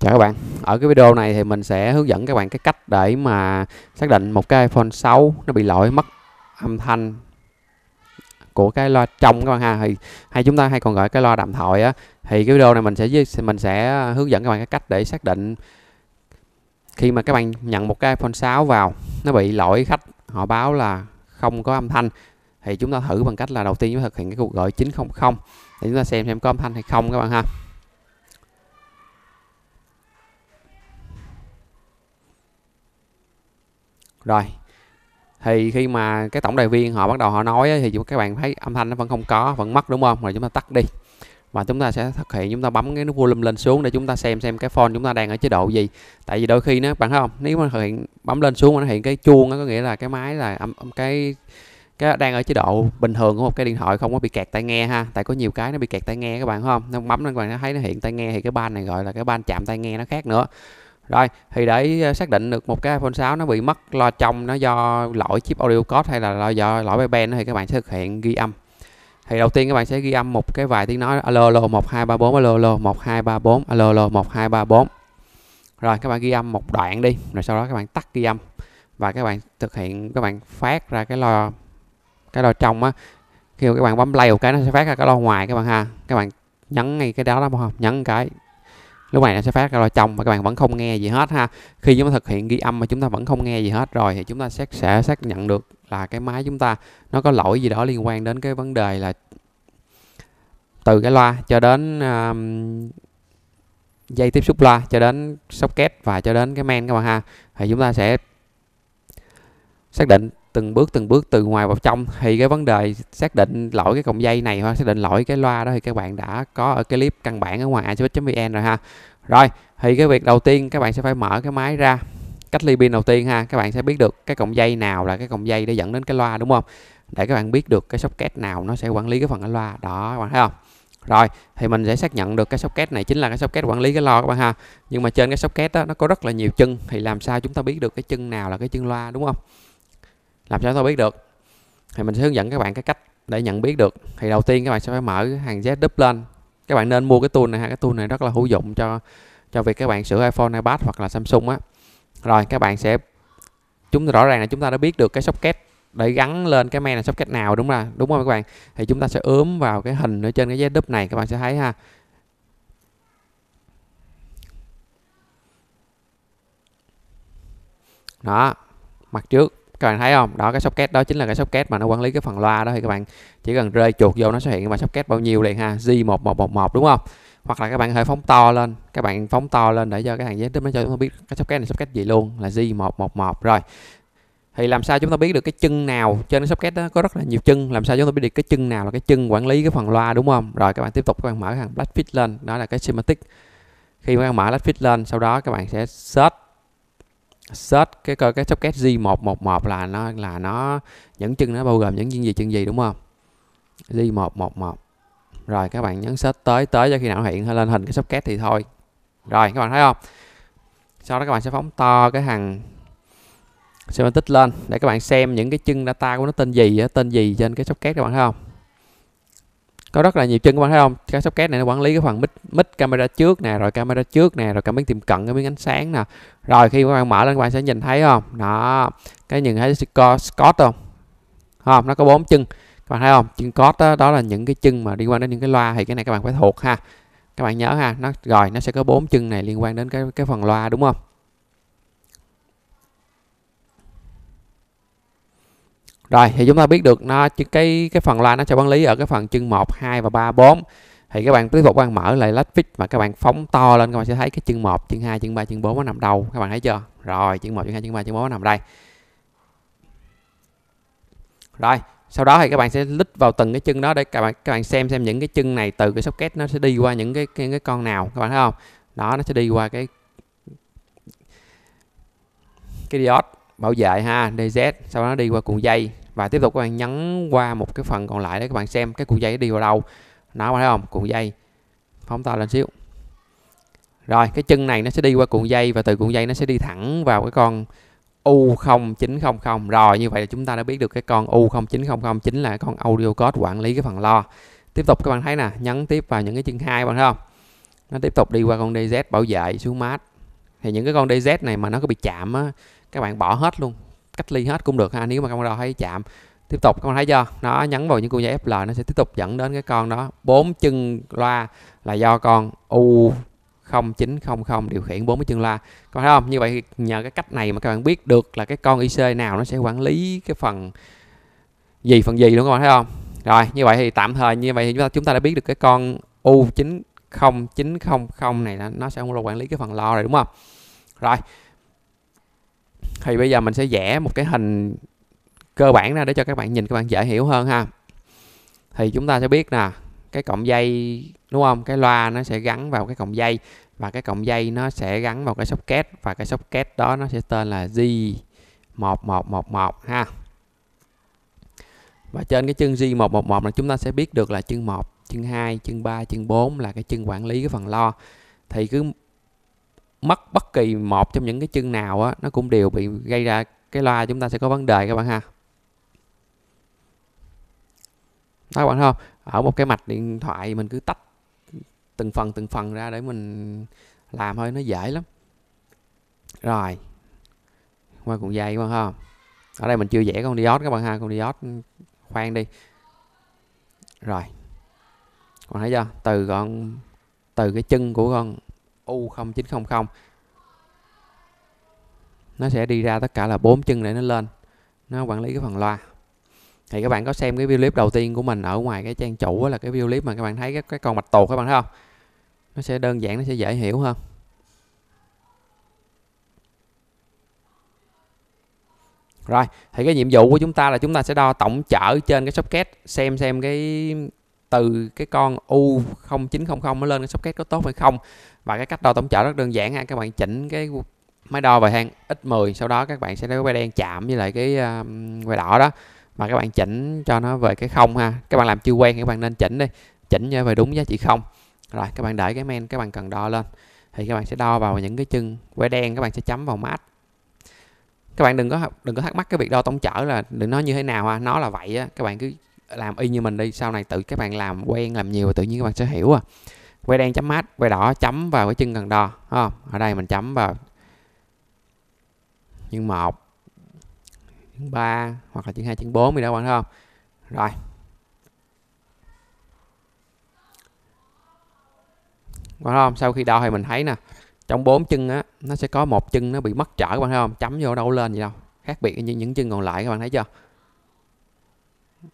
Chào các bạn, ở cái video này thì mình sẽ hướng dẫn các bạn cái cách để mà xác định một cái iPhone 6 nó bị lỗi mất âm thanh của cái loa trong các bạn ha. Thì hay chúng ta hay còn gọi cái loa đàm thoại á. Thì cái video này mình sẽ mình sẽ hướng dẫn các bạn cái cách để xác định khi mà các bạn nhận một cái iPhone 6 vào nó bị lỗi khách họ báo là không có âm thanh. Thì chúng ta thử bằng cách là đầu tiên chúng ta thực hiện cái cuộc gọi 900 để chúng ta xem xem có âm thanh hay không các bạn ha. Rồi, thì khi mà cái tổng đài viên họ bắt đầu họ nói thì các bạn thấy âm thanh nó vẫn không có, vẫn mất đúng không? Rồi chúng ta tắt đi. Và chúng ta sẽ thực hiện, chúng ta bấm cái nút volume lên xuống để chúng ta xem xem cái phone chúng ta đang ở chế độ gì. Tại vì đôi khi nó bạn thấy không? Nếu mà thực hiện, bấm lên xuống mà nó hiện cái chuông nó có nghĩa là cái máy là âm cái cái đang ở chế độ bình thường của một cái điện thoại không có bị kẹt tai nghe ha. Tại có nhiều cái nó bị kẹt tai nghe các bạn không? Nó bấm lên các bạn thấy nó hiện tai nghe thì cái ban này gọi là cái ban chạm tai nghe nó khác nữa rồi, thì để ờ, xác định được một cái iPhone 6 nó bị mất lo trong nó do lỗi chip audio code hay là do lỗi bay band thì các bạn sẽ thực hiện ghi âm. Thì đầu tiên các bạn sẽ ghi âm một cái vài tiếng nói, alo alo 1234 alo alo 1234 alo alo 1234 rồi, các bạn ghi âm một đoạn đi, rồi sau đó các bạn tắt ghi âm và các bạn thực hiện, các bạn phát ra cái lo cái lo trong á. Khi mà các bạn bấm play một cái nó sẽ phát ra cái lo ngoài các bạn ha. Các bạn nhấn ngay cái đó đó không? Nhấn cái lúc này nó sẽ phát ra loa trong và các bạn vẫn không nghe gì hết ha. Khi chúng ta thực hiện ghi âm mà chúng ta vẫn không nghe gì hết rồi thì chúng ta sẽ sẽ xác nhận được là cái máy chúng ta nó có lỗi gì đó liên quan đến cái vấn đề là từ cái loa cho đến um, dây tiếp xúc loa cho đến socket và cho đến cái men các bạn ha. Thì chúng ta sẽ xác định từng bước từng bước từ ngoài vào trong. Thì cái vấn đề xác định lỗi cái cọng dây này hoặc xác định lỗi cái loa đó thì các bạn đã có ở cái clip căn bản ở ngoài acvn rồi ha. Rồi, thì cái việc đầu tiên các bạn sẽ phải mở cái máy ra. Cách ly pin đầu tiên ha, các bạn sẽ biết được cái cọng dây nào là cái cọng dây để dẫn đến cái loa, đúng không? Để các bạn biết được cái socket nào nó sẽ quản lý cái phần cái loa. Đó, các bạn thấy không? Rồi, thì mình sẽ xác nhận được cái socket này chính là cái socket quản lý cái loa các bạn ha. Nhưng mà trên cái socket đó nó có rất là nhiều chân, thì làm sao chúng ta biết được cái chân nào là cái chân loa, đúng không? Làm sao tôi biết được? Thì mình sẽ hướng dẫn các bạn cái cách để nhận biết được. Thì đầu tiên các bạn sẽ phải mở hàng Z đúp lên. Các bạn nên mua cái tool này ha. Cái tool này rất là hữu dụng cho cho việc các bạn sửa iPhone, iPad hoặc là Samsung á. Rồi các bạn sẽ chúng rõ ràng là chúng ta đã biết được cái socket để gắn lên cái main là socket nào đúng không đúng không các bạn? Thì chúng ta sẽ ướm vào cái hình ở trên cái Z đúp này các bạn sẽ thấy ha. Đó mặt trước các bạn thấy không? Đó, cái socket đó chính là cái socket mà nó quản lý cái phần loa đó thì các bạn. Chỉ cần rơi chuột vô nó sẽ hiện mà socket bao nhiêu liền ha G1111 đúng không? Hoặc là các bạn hơi phóng to lên, các bạn phóng to lên để cho cái hàng giấy nó cho chúng ta biết cái socket này socket gì luôn, là G111 rồi, thì làm sao chúng ta biết được cái chân nào trên cái socket đó có rất là nhiều chân? Làm sao chúng ta biết được cái chân nào là cái chân quản lý cái phần loa, đúng không? Rồi, các bạn tiếp tục các bạn mở hàng Blackfit lên, đó là cái schematic khi các bạn mở Blackfit lên, sau đó các bạn sẽ search search cái coi cái socket J111 là nó là nó những chân nó bao gồm những chân gì chân gì, đúng không? J111 rồi, các bạn nhấn search tới tới cho khi nào hiện lên hình cái socket thì thôi. Rồi, các bạn thấy không? Sau đó các bạn sẽ phóng to cái hàng semantic lên để các bạn xem những cái chân data của nó tên gì tên gì trên cái socket, các bạn thấy không? Có rất là nhiều chân các bạn thấy không? Cái socket này nó quản lý cái phần mic, mic camera trước nè rồi camera trước nè rồi cảm biến tiềm cận cái miếng ánh sáng nè. Rồi khi các bạn mở lên các bạn sẽ nhìn thấy không? Đó cái nhìn thấy Scott không? Không? Nó có bốn chân. Các bạn thấy không? Chân cót đó, đó là những cái chân mà liên quan đến những cái loa thì cái này các bạn phải thuộc ha. Các bạn nhớ ha nó rồi nó sẽ có bốn chân này liên quan đến cái cái phần loa đúng không? Rồi thì chúng ta biết được nó cái cái phần loa nó sẽ quản lý ở cái phần chân 1, 2 và 3, 4. Thì các bạn tiếp tục các bạn mở lại lách fit và các bạn phóng to lên các bạn sẽ thấy cái chân 1, chân 2, chân 3, chân 4 nó nằm đâu. Các bạn thấy chưa? Rồi, chân 1, chân 2, chân 3, chân 4 nó nằm đây. Rồi, sau đó thì các bạn sẽ lít vào từng cái chân đó để các bạn các bạn xem xem những cái chân này từ cái socket nó sẽ đi qua những cái cái, cái con nào các bạn thấy không? Đó nó sẽ đi qua cái cái diode bảo vệ ha DZ sau đó đi qua cuộn dây và tiếp tục các bạn nhấn qua một cái phần còn lại để các bạn xem cái cuộn dây đi vào đâu. Nó thấy không? Cuộn dây. Phóng to lên xíu. Rồi, cái chân này nó sẽ đi qua cuộn dây và từ cuộn dây nó sẽ đi thẳng vào cái con U0900 rồi, như vậy là chúng ta đã biết được cái con U0900 chính là con audio code quản lý cái phần lo. Tiếp tục các bạn thấy nè, nhấn tiếp vào những cái chân hai bạn thấy không? Nó tiếp tục đi qua con DZ bảo vệ xuống mát. Thì những cái con DZ này mà nó có bị chạm á các bạn bỏ hết luôn, cách ly hết cũng được ha, nếu mà không đo thấy chạm. Tiếp tục, các bạn thấy chưa? Nó nhấn vào những con dây FL nó sẽ tiếp tục dẫn đến cái con đó. Bốn chân loa là do con U 0900 điều khiển bốn cái chân loa. Các bạn thấy không? Như vậy nhờ cái cách này mà các bạn biết được là cái con IC nào nó sẽ quản lý cái phần gì phần gì luôn các bạn thấy không? Rồi, như vậy thì tạm thời, như vậy thì chúng ta chúng ta đã biết được cái con U 90900 này nó sẽ không lo quản lý cái phần lo rồi đúng không? Rồi thì bây giờ mình sẽ vẽ một cái hình cơ bản ra để cho các bạn nhìn, các bạn dễ hiểu hơn ha. Thì chúng ta sẽ biết nè, cái cọng dây, đúng không? Cái loa nó sẽ gắn vào cái cọng dây và cái cọng dây nó sẽ gắn vào cái socket và cái socket đó nó sẽ tên là G1111 ha. Và trên cái chân G111 là chúng ta sẽ biết được là chân 1 chân 2 chân 3 chân 4 là cái chân quản lý, cái phần lo. Thì cứ mất bất kỳ một trong những cái chân nào á, nó cũng đều bị gây ra cái loa chúng ta sẽ có vấn đề các bạn ha. Đó, các bạn thấy không? Ở một cái mạch điện thoại mình cứ tách từng phần từng phần ra để mình làm thôi, nó dễ lắm. Rồi, qua cuộn dây các bạn không? Ở đây mình chưa vẽ con diode các bạn ha, con diode khoan đi. Rồi còn thấy chưa? Từ con, từ cái chân của con U0900 nó sẽ đi ra tất cả là bốn chân để nó lên. Nó quản lý cái phần loa. Thì các bạn có xem cái video clip đầu tiên của mình ở ngoài cái trang chủ là cái video clip mà các bạn thấy cái, cái con bạch tuộc các bạn thấy không? Nó sẽ đơn giản nó sẽ dễ hiểu hơn. Rồi, thì cái nhiệm vụ của chúng ta là chúng ta sẽ đo tổng chở trên cái socket xem xem cái từ cái con U0900 nó lên cái socket có tốt hay không. Và cái cách đo tổng trở rất đơn giản ha, các bạn chỉnh cái máy đo về hang X10 sau đó các bạn sẽ lấy que đen chạm với lại cái um, que đỏ đó mà các bạn chỉnh cho nó về cái không ha. Các bạn làm chưa quen thì các bạn nên chỉnh đi, chỉnh cho về đúng giá trị không. Rồi các bạn để cái men các bạn cần đo lên thì các bạn sẽ đo vào những cái chân que đen các bạn sẽ chấm vào mát các bạn đừng có đừng có thắc mắc cái việc đo tổng trở là đừng nói như thế nào ha nó là vậy á các bạn cứ làm y như mình đi, sau này tự các bạn làm quen, làm nhiều, tự nhiên các bạn sẽ hiểu à. Que đen chấm mát que đỏ chấm vào cái chân cần đo không? Ở đây mình chấm vào chân một, chân ba, hoặc là chân hai, chân bốn gì đó bạn thấy không? Rồi. Bạn thấy không? Sau khi đo thì mình thấy nè, trong bốn chân á, nó sẽ có một chân nó bị mất trở các bạn thấy không? Chấm vô đâu lên gì đâu, khác biệt như những chân còn lại các bạn thấy chưa?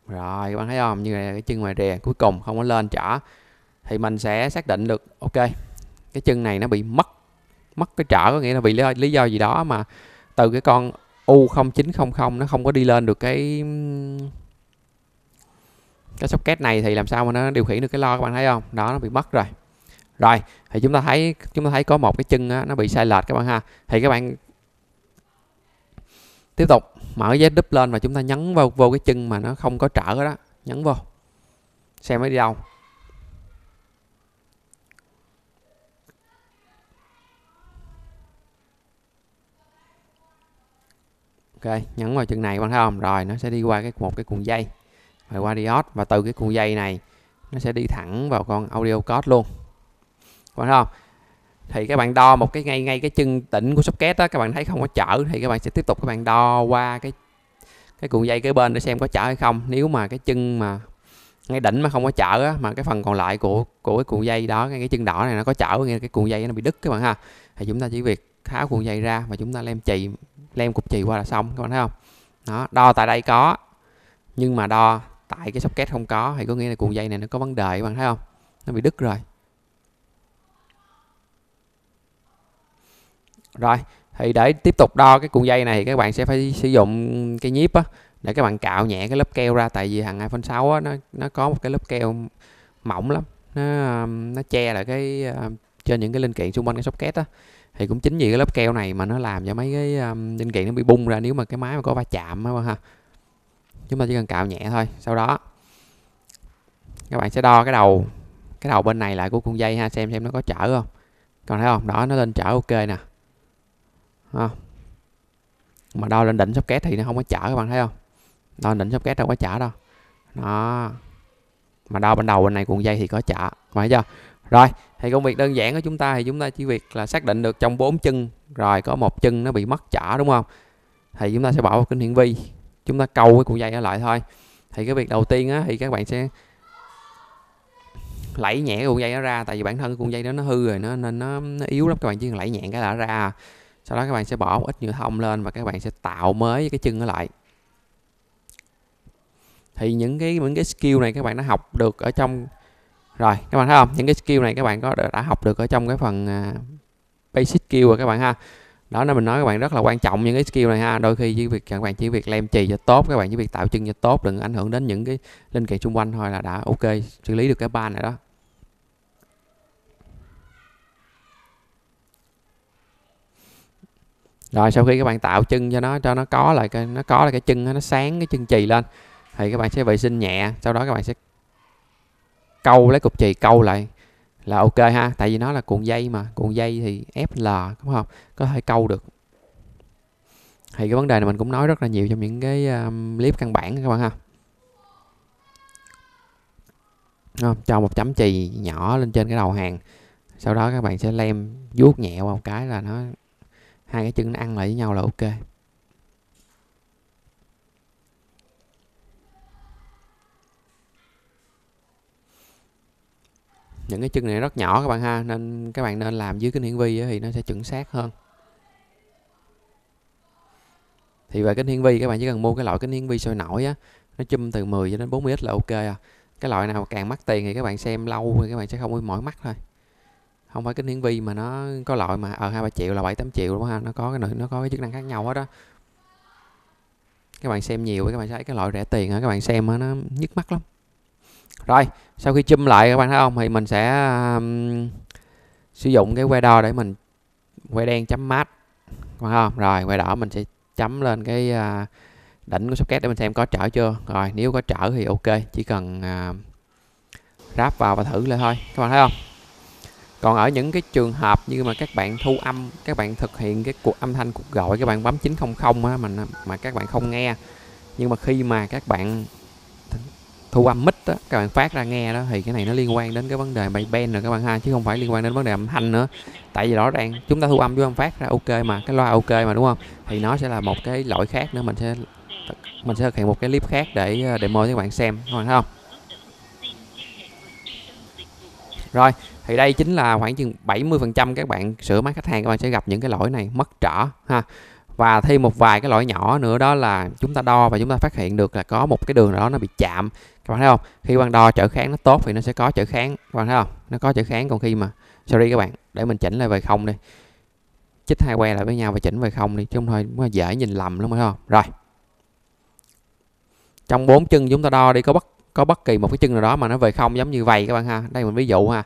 Rồi các bạn thấy không? Như là cái chân ngoài rìa cuối cùng không có lên trở thì mình sẽ xác định được ok cái chân này nó bị mất mất cái trở có nghĩa là vì lý, lý do gì đó mà từ cái con U0900 nó không có đi lên được cái cái socket này thì làm sao mà nó điều khiển được cái lo các bạn thấy không? Đó nó bị mất rồi. Rồi thì chúng ta thấy chúng ta thấy có một cái chân á, nó bị sai lệch các bạn ha. Thì các bạn tiếp tục mở dây đúp lên và chúng ta nhấn vào, vô cái chân mà nó không có trở đó. Nhấn vô. Xem nó đi đâu. Ok, nhấn vào chân này bạn thấy không? Rồi, nó sẽ đi qua cái một cái cuộn dây. Rồi qua diode và từ cái cuộn dây này, nó sẽ đi thẳng vào con audio code luôn. Phải không? Thì các bạn đo một cái ngay ngay cái chân đỉnh của socket đó các bạn thấy không có chở thì các bạn sẽ tiếp tục các bạn đo qua cái cái cuộn dây kế bên để xem có chở hay không. Nếu mà cái chân mà ngay đỉnh mà không có chở á, mà cái phần còn lại của của cái cuộn dây đó ngay cái chân đỏ này nó có chở nghe cái cuộn dây nó bị đứt các bạn ha. Thì chúng ta chỉ việc tháo cuộn dây ra và chúng ta lem chì lem cục chì qua là xong các bạn thấy không? Đó đo tại đây có nhưng mà đo tại cái socket không có thì có nghĩa là cuộn dây này nó có vấn đề các bạn thấy không? Nó bị đứt rồi. Rồi thì để tiếp tục đo cái cuộn dây này thì các bạn sẽ phải sử dụng cái nhíp á để các bạn cạo nhẹ cái lớp keo ra tại vì thằng iPhone 6 á nó nó có một cái lớp keo mỏng lắm. Nó nó che lại cái ờ, trên những cái linh kiện xung quanh cái socket á. Thì cũng chính vì cái lớp keo này mà nó làm cho mấy cái um, linh kiện nó bị bung ra nếu mà cái máy mà có va chạm á ha. Chúng ta chỉ cần cạo nhẹ thôi. Sau đó các bạn sẽ đo cái đầu cái đầu bên này lại của cuộn dây ha xem xem nó có chở không. Còn thấy không? Đó nó lên chở ok nè ha. mà đo lên đỉnh socket thì nó không có chở các bạn thấy không? Đo lên đỉnh socket đâu có chở đâu. Đó. Mà đo bên đầu bên này cuộn dây thì có chở phải chưa? Rồi thì công việc đơn giản của chúng ta thì chúng ta chỉ việc là xác định được trong bốn chân rồi có một chân nó bị mất chở đúng không? Thì chúng ta sẽ bỏ vào kính hiển vi. Chúng ta câu cái cuộn dây ở lại thôi. Thì cái việc đầu tiên á thì các bạn sẽ lẫy nhẹ cái cuộn dây nó ra tại vì bản thân cái cuộn dây đó nó hư rồi nó nên nó, nó yếu lắm các bạn chỉ cần lẫy nhẹ cái là nó ra sau đó các bạn sẽ bỏ một ít nhựa thông lên và các bạn sẽ tạo mới cái chân nó lại. Thì những cái những cái skill này các bạn đã học được ở trong, rồi, các bạn thấy không? Những cái skill này các bạn có đã học được ở trong cái phần à, basic skill rồi các bạn ha. Đó, nên mình nói các bạn rất là quan trọng những cái skill này ha. Đôi khi chỉ việc, các bạn chỉ việc lem chì cho tốt, các bạn chỉ việc tạo chân cho tốt, đừng ảnh hưởng đến những cái linh kiện xung quanh thôi là đã ok, xử lý được cái ban này đó. Rồi sau khi các bạn tạo chân cho nó cho nó có lại cái nó có lại cái chân nó sáng cái chân chì lên thì các bạn sẽ vệ sinh nhẹ sau đó các bạn sẽ câu lấy cục chì câu lại là ok ha. Tại vì nó là cuộn dây mà cuộn dây thì FL đúng không? Có thể câu được. Thì cái vấn đề này mình cũng nói rất là nhiều trong những cái um, clip căn bản các bạn ha. Không? cho một chấm chì nhỏ lên trên cái đầu hàng sau đó các bạn sẽ lem vuốt nhẹ vào một cái là nó hai cái chân nó ăn lại với nhau là ok. Những cái chân này rất nhỏ các bạn ha, nên các bạn nên làm dưới kính hiển vi thì nó sẽ chuẩn xác hơn. Thì về kính hiển vi, các bạn chỉ cần mua cái loại kính hiển vi sôi nổi á, nó chum từ 10 cho đến 40 x là ok à. Cái loại nào càng mắc tiền thì các bạn xem lâu thì các bạn sẽ không bị mỏi mắt thôi không phải kính hiển vi mà nó có loại mà ở hai ba triệu là bảy tám triệu đúng không ha? Nó có cái nó có cái chức năng khác nhau hết đó các bạn xem nhiều các bạn thấy cái loại rẻ tiền các bạn xem nó nhức mắt lắm. Rồi sau khi chum lại các bạn thấy không? Thì mình sẽ um, sử dụng cái que đo để mình que đen chấm mát. Phải không? Rồi que đỏ mình sẽ chấm lên cái uh, đỉnh của socket để mình xem có trở chưa? Rồi nếu có trở thì ok chỉ cần uh, ráp vào và thử lại thôi. Các bạn thấy không? Còn ở những cái trường hợp như mà các bạn thu âm, các bạn thực hiện cái cuộc âm thanh cuộc gọi, các bạn bấm 900 á, mà mà các bạn không nghe. Nhưng mà khi mà các bạn thu âm mic đó các bạn phát ra nghe đó, thì cái này nó liên quan đến cái vấn đề bay ben rồi các bạn ha, chứ không phải liên quan đến vấn đề âm thanh nữa. Tại vì rõ ràng chúng ta thu âm với âm phát ra ok mà, cái loa ok mà, đúng không? Thì nó sẽ là một cái loại khác nữa, mình sẽ mình sẽ thực hiện một cái clip khác để ờ, demo cho các bạn xem, các bạn thấy không? Rồi thì đây chính là khoảng chừng 70% các bạn sửa máy khách hàng, các bạn sẽ gặp những cái lỗi này mất trở ha. Và thêm một vài cái lỗi nhỏ nữa đó là chúng ta đo và chúng ta phát hiện được là có một cái đường nào đó nó bị chạm. Các bạn thấy không? Khi bạn đo trở kháng nó tốt thì nó sẽ có trở kháng. Các bạn thấy không? Nó có trở kháng, còn khi mà, sorry các bạn, để mình chỉnh lại về không đi. Chích hai que lại với nhau và chỉnh về không đi, chứ không thôi nó dễ nhìn lầm lắm phải không? Rồi. Trong bốn chân chúng ta đo đi, có bất có bất kỳ một cái chân nào đó mà nó về không giống như vậy các bạn ha. Đây mình ví dụ ha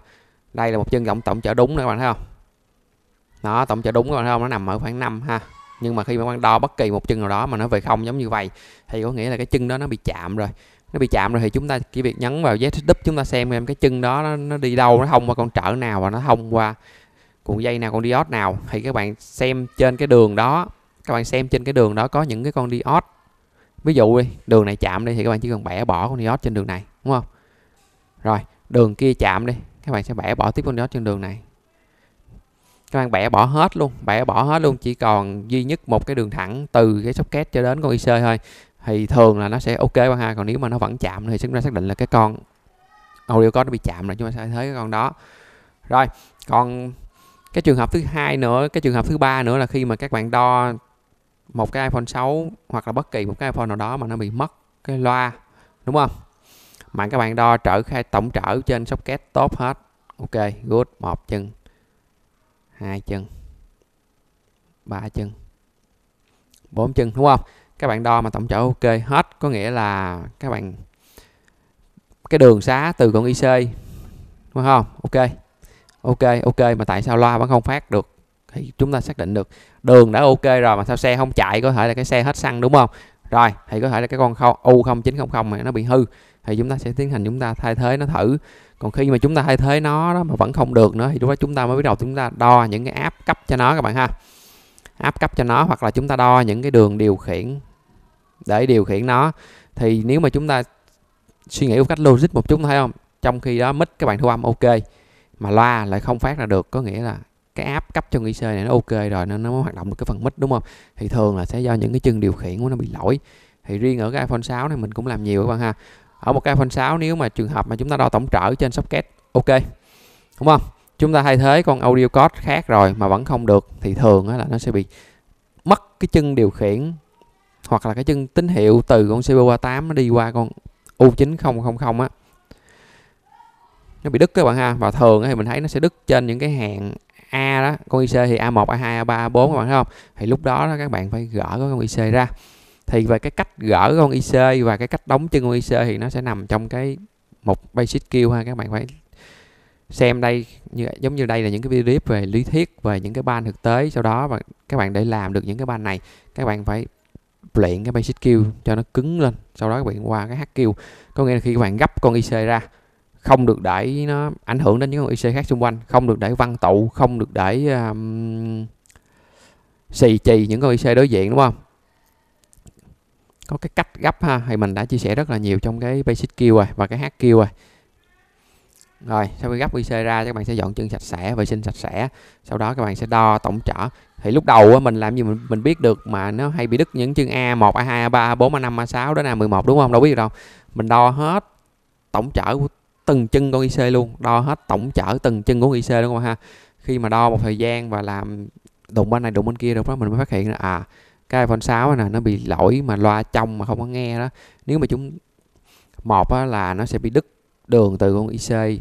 đây là một chân rộng tổng trở đúng các bạn thấy không? Nó tổng trở đúng các bạn thấy không? Nó nằm ở khoảng 5 ha. Nhưng mà khi mà bạn đo bất kỳ một chân nào đó mà nó về không giống như vậy thì có nghĩa là cái chân đó nó bị chạm rồi. Nó bị chạm rồi thì chúng ta chỉ việc nhấn vào ZW chúng ta xem em cái chân đó nó, nó đi đâu nó thông qua con trở nào và nó thông qua cuộn dây nào con diode nào. Thì các bạn xem trên cái đường đó các bạn xem trên cái đường đó có những cái con diode. Ví dụ đi đường này chạm đi thì các bạn chỉ cần bẻ bỏ con diode trên đường này đúng không? Rồi đường kia chạm đi các bạn sẽ bẻ bỏ tiếp con đó trên đường này. Các bạn bẻ bỏ hết luôn, bẻ bỏ hết luôn. Chỉ còn duy nhất một cái đường thẳng từ cái socket cho đến con IC thôi. Thì thường là nó sẽ ok bạn ha, còn nếu mà nó vẫn chạm thì chúng ta xác định là cái con audio có nó bị chạm rồi, chúng ta sẽ thấy cái con đó. Rồi, còn cái trường hợp thứ hai nữa, cái trường hợp thứ ba nữa là khi mà các bạn đo một cái iPhone 6 hoặc là bất kỳ một cái iPhone nào đó mà nó bị mất cái loa, đúng không? Mà các bạn đo trở khai tổng trở trên socket tốt hết. Ok, good. Một chân. Hai chân. Ba chân. Bốn chân, đúng không? Các bạn đo mà tổng trở ok hết, có nghĩa là các bạn, cái đường xá từ con IC đúng không? Ok. Ok ok, mà tại sao loa vẫn không phát được? Thì chúng ta xác định được. Đường đã ok rồi mà sao xe không chạy? Có thể là cái xe hết xăng, đúng không? Rồi, thì có thể là cái con U0900 này nó bị hư, thì chúng ta sẽ tiến hành chúng ta thay thế nó thử. Còn khi mà chúng ta thay thế nó đó mà vẫn không được nữa thì lúc đó chúng ta mới bắt đầu chúng ta đo những cái áp cấp cho nó các bạn ha. Áp cấp cho nó hoặc là chúng ta đo những cái đường điều khiển để điều khiển nó. Thì nếu mà chúng ta suy nghĩ một cách logic một chút thấy không, trong khi đó mic các bạn thu âm ok, mà loa lại không phát ra được, có nghĩa là cái app cấp cho IC này nó ok rồi, nên nó mới hoạt động được cái phần mic, đúng không? Thì thường là sẽ do những cái chân điều khiển của nó bị lỗi. Thì riêng ở cái iPhone 6 này mình cũng làm nhiều các bạn ha. Ở một cái iPhone 6 nếu mà trường hợp mà chúng ta đo tổng trở trên socket, ok, đúng không? Chúng ta thay thế con audio code khác rồi mà vẫn không được, thì thường là nó sẽ bị mất cái chân điều khiển hoặc là cái chân tín hiệu từ con CPU A8 nó đi qua con U9000 á. Nó bị đứt các bạn ha, và thường thì mình thấy nó sẽ đứt trên những cái hàng A đó con IC thì A1 A2 A3 A4 các bạn thấy không? Thì lúc đó, đó các bạn phải gỡ con IC ra. Thì về cái cách gỡ con IC và cái cách đóng chân con IC thì nó sẽ nằm trong cái một basic skill ha. Các bạn phải xem đây như giống như đây là những cái video clip về lý thuyết về những cái ban thực tế sau đó và các bạn để làm được những cái ban này các bạn phải luyện cái basic skill cho nó cứng lên. Sau đó các bạn qua cái HQ có nghĩa là khi các bạn gấp con IC ra không được để nó ảnh hưởng đến những con IC khác xung quanh không được để văn tụ không được để um, xì chì những con IC đối diện đúng không? Có cái cách gấp ha thì mình đã chia sẻ rất là nhiều trong cái basic kill rồi và cái HQ rồi. Rồi sau khi gấp IC ra các bạn sẽ dọn chân sạch sẽ vệ sinh sạch sẽ sau đó các bạn sẽ đo tổng trở. Thì lúc đầu mình làm gì mình, mình biết được mà nó hay bị đứt những chân A1, A2, A3, A4, A5, A6 đến A11 đúng không? Đâu biết được đâu. Mình đo hết tổng trở của từng chân con IC luôn. Đo hết tổng trở từng chân của IC đúng không ha. Khi mà đo một thời gian và làm đụng bên này đụng bên kia rồi đó mình mới phát hiện là à cái iPhone 6 này nó bị lỗi mà loa trong mà không có nghe đó. Nếu mà chúng một á, là nó sẽ bị đứt đường từ con IC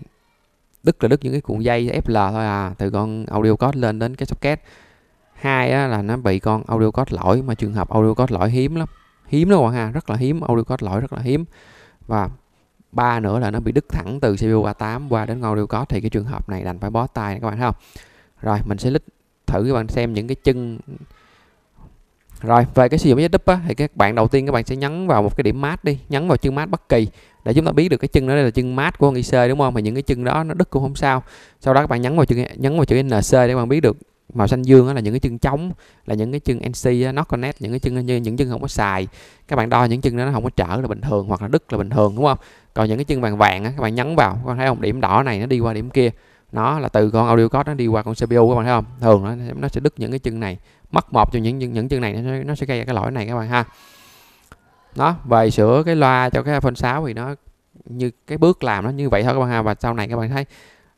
đứt là đứt những cái cuộn dây FL thôi à từ con audio code lên đến cái socket. Hai á, là nó bị con audio code lỗi mà trường hợp audio code lỗi hiếm lắm hiếm đó bạn ha rất là hiếm audio code lỗi rất là hiếm. Và ba nữa là nó bị đứt thẳng từ CPU 38 qua đến ngon đều có. Thì cái trường hợp này đành phải bó tay các bạn thấy không rồi mình sẽ lít thử các bạn xem những cái chân. Rồi về cái sử dụng setup á, thì các bạn đầu tiên các bạn sẽ nhấn vào một cái điểm mát đi nhấn vào chân mát bất kỳ để chúng ta biết được cái chân đó là chân mát của con IC đúng không? Mà những cái chân đó nó đứt cũng không sao. Sau đó các bạn nhấn vào chữ nhấn vào chữ NC để các bạn biết được màu xanh dương đó là những cái chân trống là những cái chân NC not connect những cái chân như những chân không có xài. Các bạn đo những chân đó nó không có trở là bình thường hoặc là đứt là bình thường đúng không? Còn những cái chân vàng vàng á các bạn nhấn vào các bạn thấy không điểm đỏ này nó đi qua điểm kia nó là từ con audio code nó đi qua con CPU các bạn thấy không thường nó nó sẽ đứt những cái chân này mất một trong những những, những chân này nó, nó sẽ gây ra cái lỗi này các bạn ha nó về sửa cái loa cho cái iPhone 6 thì nó như cái bước làm nó như vậy thôi các bạn ha và sau này các bạn thấy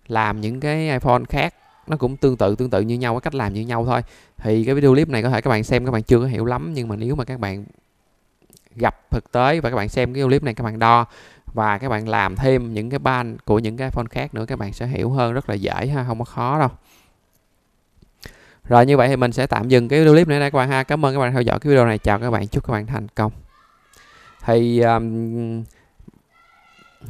làm những cái iPhone khác nó cũng tương tự tương tự như nhau cái cách làm như nhau thôi thì cái video clip này có thể các bạn xem các bạn chưa có hiểu lắm nhưng mà nếu mà các bạn gặp thực tế và các bạn xem cái video clip này các bạn đo và các bạn làm thêm những cái ban của những cái phone khác nữa các bạn sẽ hiểu hơn rất là dễ ha không có khó đâu. Rồi như vậy thì mình sẽ tạm dừng cái video clip này đây các bạn ha. Cảm ơn các bạn theo dõi cái video này. Chào các bạn. Chúc các bạn thành công. Thì um,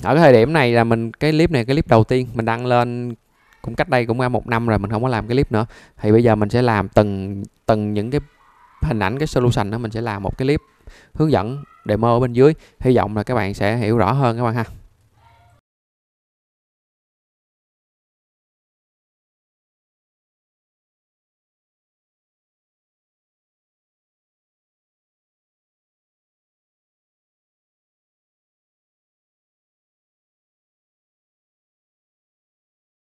ở cái thời điểm này là mình cái clip này cái clip đầu tiên mình đăng lên cũng cách đây cũng một năm rồi mình không có làm cái clip nữa. Thì bây giờ mình sẽ làm từng từng những cái hình ảnh cái solution đó mình sẽ làm một cái clip hướng dẫn demo ở bên dưới. Hy vọng là các bạn sẽ hiểu rõ hơn các bạn ha.